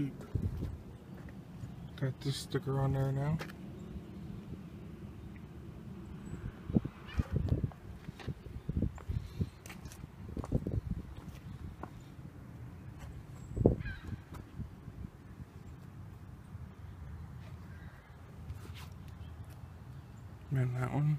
Jeep. Got this sticker on there now. And that one.